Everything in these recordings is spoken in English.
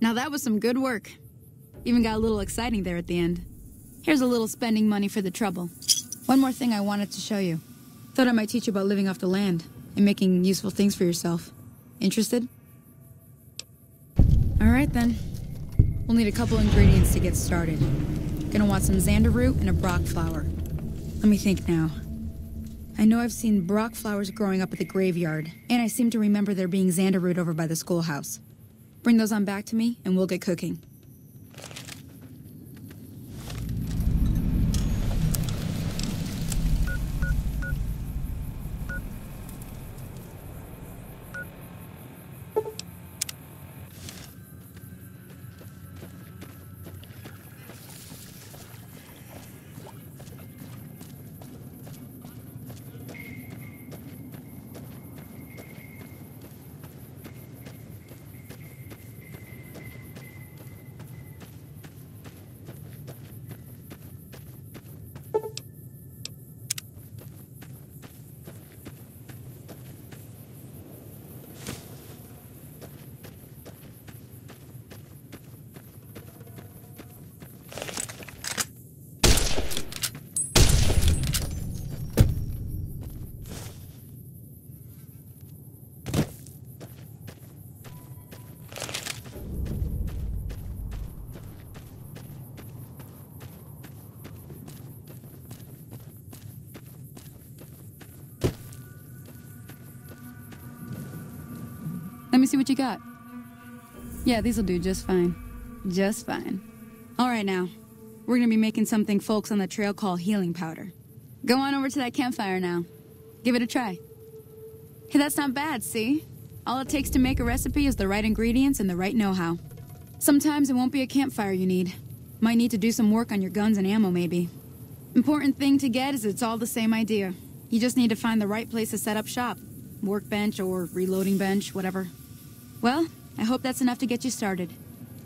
Now that was some good work. Even got a little exciting there at the end. Here's a little spending money for the trouble. One more thing I wanted to show you. Thought I might teach you about living off the land and making useful things for yourself. Interested? Alright then. We'll need a couple ingredients to get started. Gonna want some xander root and a broc flower. Let me think now. I know I've seen broc flowers growing up at the graveyard, and I seem to remember there being xander root over by the schoolhouse. Bring those on back to me, and we'll get cooking. Let me see what you got. Yeah, these'll do just fine. Just fine. All right, now. We're gonna be making something folks on the trail call healing powder. Go on over to that campfire now. Give it a try. Hey, that's not bad, see? All it takes to make a recipe is the right ingredients and the right know-how. Sometimes it won't be a campfire you need. Might need to do some work on your guns and ammo, maybe. Important thing to get is it's all the same idea. You just need to find the right place to set up shop. Workbench or reloading bench, whatever. Well, I hope that's enough to get you started.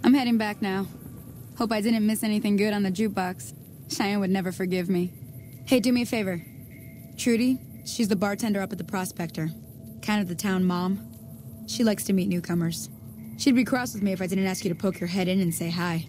I'm heading back now. Hope I didn't miss anything good on the jukebox. Cheyenne would never forgive me. Hey, do me a favor. Trudy, she's the bartender up at the Prospector. Kind of the town mom. She likes to meet newcomers. She'd be cross with me if I didn't ask you to poke your head in and say hi.